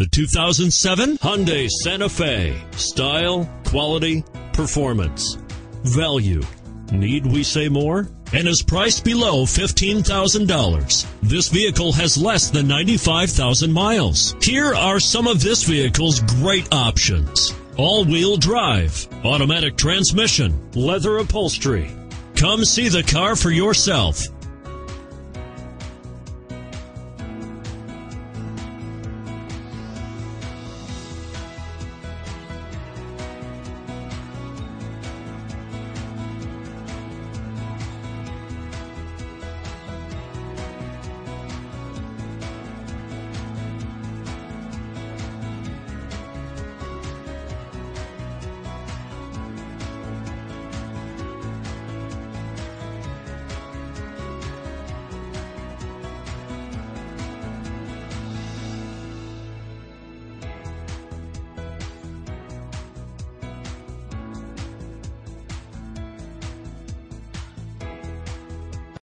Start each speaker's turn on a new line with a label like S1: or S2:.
S1: The 2007 Hyundai Santa Fe. Style, quality, performance, value. Need we say more? And is priced below $15,000. This vehicle has less than 95,000 miles. Here are some of this vehicle's great options. All-wheel drive, automatic transmission, leather upholstery. Come see the car for yourself.